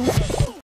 Oops.